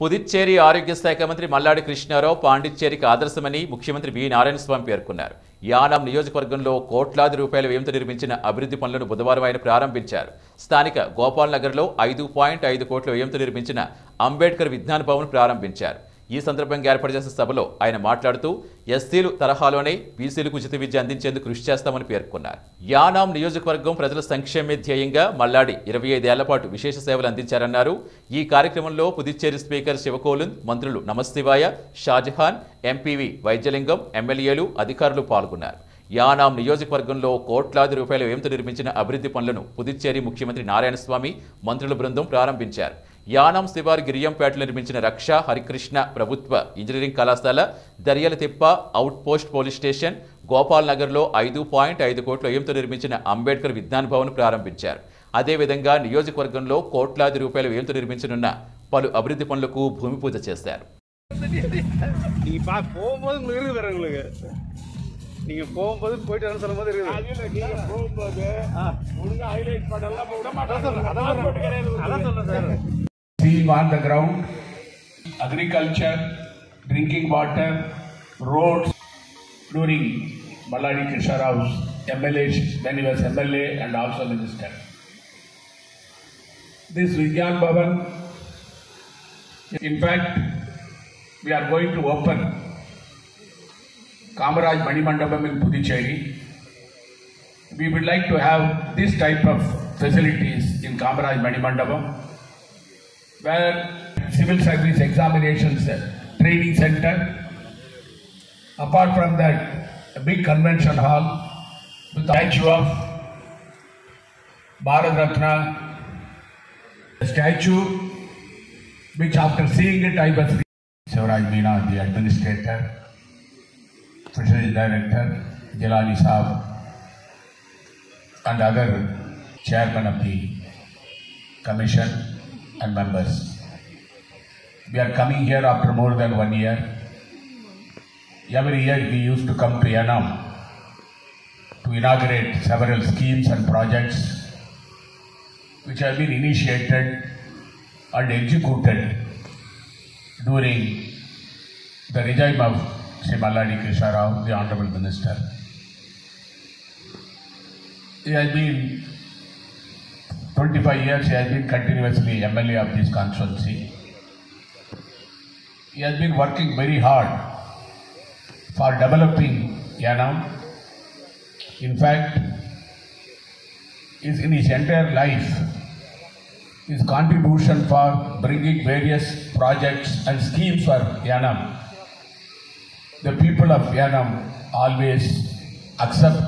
పుదుచ్చేరి ఆరోగ్య శాఖ మంత్రి మల్లాడి కృష్ణారావు పాండిచ్చేరికి ఆదర్శమని ముఖ్యమంత్రి వి నారాయణస్వామి పేర్కొన్నారు. యానాం నియోజకవర్గంలో కోట్లాది రూపాయల వ్యయంతో నిర్మించిన అభివృద్ధి పనులను బుధవారం ఆయన ప్రారంభించారు. స్థానిక గోపాల్ నగర్లో ఐదు పాయింట్ ఐదు కోట్ల వ్యయంతో నిర్మించిన అంబేద్కర్ విజ్ఞాన భవన్ ప్రారంభించారు. ఈ సందర్భంగా ఏర్పాటు చేసిన సభలో ఆయన మాట్లాడుతూ ఎస్సీలు తరహాలోనే బీసీలకు ఉచిత విద్య అందించేందుకు కృషి చేస్తామని పేర్కొన్నారు. యానాం నియోజకవర్గం ప్రజల సంక్షేమే ధ్యేయంగా మల్లాడి ఇరవై ఐదేళ్ళ పాటు విశేష సేవలు అందించారన్నారు. ఈ కార్యక్రమంలో పుదుచ్చేరి స్పీకర్ శివకోలుంద్ మంత్రులు నమస్తివాయ షాజహాన్ ఎంపీవి వైద్యలింగం ఎమ్మెల్యేలు అధికారులు పాల్గొన్నారు. యానాం నియోజకవర్గంలో కోట్లాది రూపాయల వ్యయంతో నిర్మించిన అభివృద్ధి పనులను పుదుచ్చేరి ముఖ్యమంత్రి నారాయణస్వామి మంత్రుల బృందం ప్రారంభించారు. యానాం శివారి గిరియంపేటలో నిర్మించిన రక్ష హరికృష్ణ ప్రభుత్వ ఇంజనీరింగ్ కళాశాల Daryalathippa out post police station Gopal నగర్లో ఐదు పాయింట్ ఐదు కోట్ల వ్యయంతో నిర్మించిన అంబేద్కర్ విజ్ఞాన భవన్ ప్రారంభించారు అదేవిధంగా నియోజకవర్గంలో కోట్లాది రూపాయల వ్యయంతో నిర్మించనున్న పలు అభివృద్ధి పనులకు భూమి పూజ చేశారు நீங்க பா போகும்போது உங்களுக்கு இருக்குது வேற உங்களுக்கு நீங்க போகும்போது போயிட்டு வரணும் சொல்லும் போது இருக்குது அதான் சொல்றேன் அதான் சொல்றேன் sir seeing on the ground, agriculture, drinking water, roads during Malladi Krishna Rao's MLA, when he was MLA and also minister. This Vigyan Bhavan, in fact, we are going to open Kamaraj Mani Mandapam in Puducherry. We would like to have this type of facilities in Kamaraj Mani Mandapam where civil service examinations uh, training center. Apart from that, a big convention hall with the statue of Bharat Ratna, a statue which after seeing it I was Sivaraj Meena, the administrator, fisheries director, Jalani Saab, and other chairman of the commission and members. We are coming here after more than one year. Every year we used to come to Yanam to inaugurate several schemes and projects which have been initiated and executed during the regime of Sri Malladi the Honorable Minister. He has been 25 years he has been continuously MLA of this constituency. He has been working very hard for developing Yanam. In fact, is in his entire life, his contribution for bringing various projects and schemes for Yanam. The people of Yanam always accept